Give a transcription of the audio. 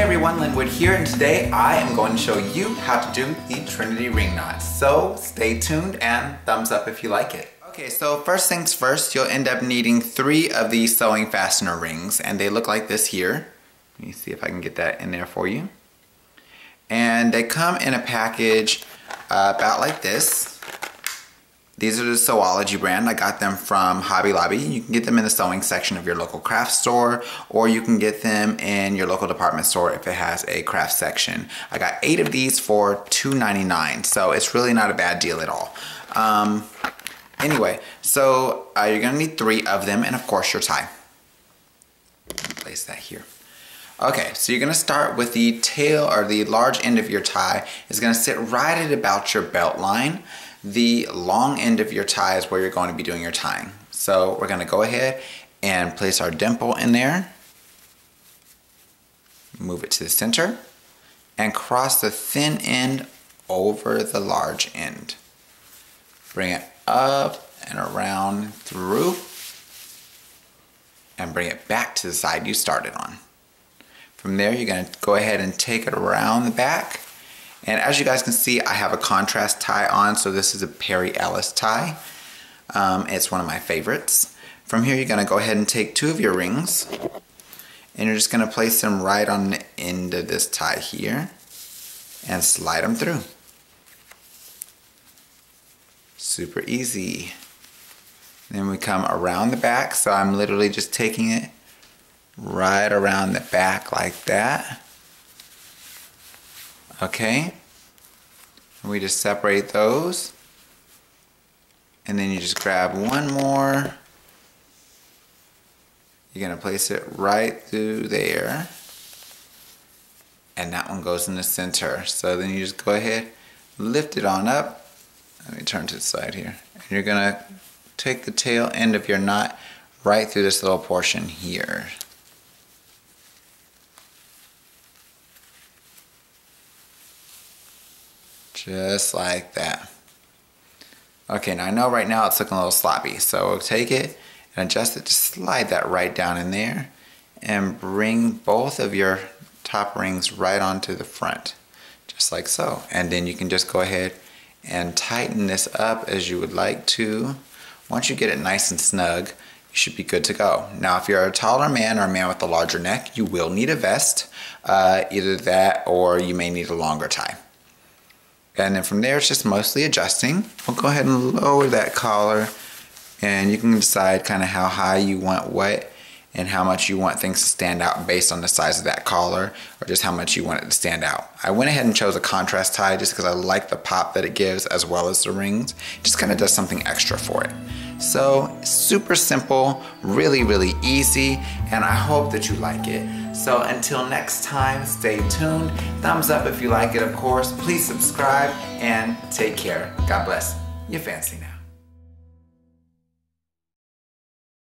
Hey everyone, Linwood here, and today I am going to show you how to do the Trinity ring knot. So stay tuned and thumbs up if you like it. Okay, so first things first, you'll end up needing three of these sewing fastener rings, and they look like this here. Let me see if I can get that in there for you. And they come in a package uh, about like this. These are the Sewology brand. I got them from Hobby Lobby. You can get them in the sewing section of your local craft store, or you can get them in your local department store if it has a craft section. I got eight of these for $2.99, so it's really not a bad deal at all. Um, anyway, so uh, you're gonna need three of them, and of course your tie. Place that here. Okay, so you're gonna start with the tail or the large end of your tie is gonna sit right at about your belt line. The long end of your tie is where you're going to be doing your tying. So we're going to go ahead and place our dimple in there. Move it to the center and cross the thin end over the large end. Bring it up and around through and bring it back to the side you started on. From there, you're going to go ahead and take it around the back and as you guys can see, I have a contrast tie on, so this is a Perry Ellis tie. Um, it's one of my favorites. From here, you're gonna go ahead and take two of your rings, and you're just gonna place them right on the end of this tie here, and slide them through. Super easy. Then we come around the back, so I'm literally just taking it right around the back like that. Okay? And we just separate those. And then you just grab one more. You're to place it right through there. And that one goes in the center. So then you just go ahead, lift it on up. Let me turn to the side here. And you're to take the tail end of your knot right through this little portion here. Just like that. Okay, now I know right now it's looking a little sloppy, so take it and adjust it, just slide that right down in there and bring both of your top rings right onto the front, just like so. And then you can just go ahead and tighten this up as you would like to. Once you get it nice and snug, you should be good to go. Now, if you're a taller man or a man with a larger neck, you will need a vest, uh, either that or you may need a longer tie. And then from there, it's just mostly adjusting. We'll go ahead and lower that collar and you can decide kind of how high you want what and how much you want things to stand out based on the size of that collar or just how much you want it to stand out. I went ahead and chose a contrast tie just because I like the pop that it gives as well as the rings. It just kind of does something extra for it. So super simple, really, really easy, and I hope that you like it. So until next time, stay tuned. Thumbs up if you like it, of course. Please subscribe and take care. God bless. You're fancy now.